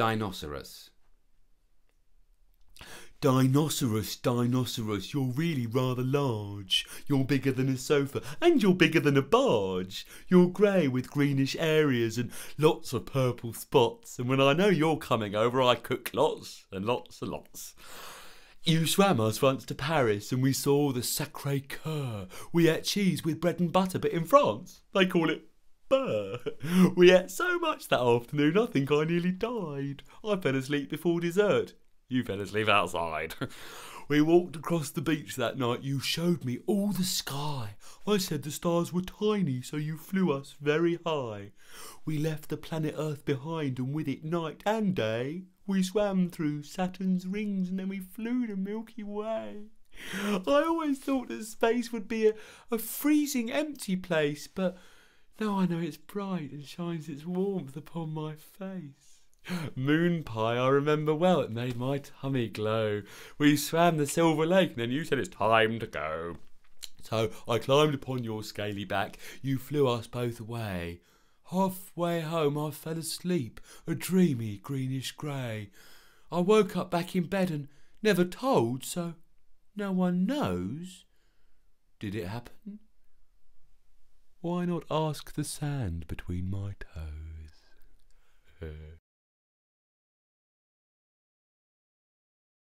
Dinoceros. Dinoceros, Dinoceros, you're really rather large. You're bigger than a sofa, and you're bigger than a barge. You're grey with greenish areas and lots of purple spots. And when I know you're coming over, I cook lots and lots and lots. You swam us once to Paris and we saw the Sacre Coeur. We ate cheese with bread and butter, but in France they call it We ate so much that afternoon I think I nearly died. I fell asleep before dessert. You fell asleep outside. We walked across the beach that night. You showed me all the sky. I said the stars were tiny, so you flew us very high. We left the planet Earth behind, and with it night and day. We swam through Saturn's rings, and then we flew the Milky Way. I always thought that space would be a, a freezing, empty place, but now I know it's bright and shines its warmth upon my face. Moon pie, I remember well. It made my tummy glow. We swam the Silver Lake, and then you said it's time to go. So I climbed upon your scaly back. You flew us both away. Halfway home, I fell asleep, a dreamy greenish grey. I woke up back in bed and never told, so no one knows. Did it happen? Why not ask the sand between my toes?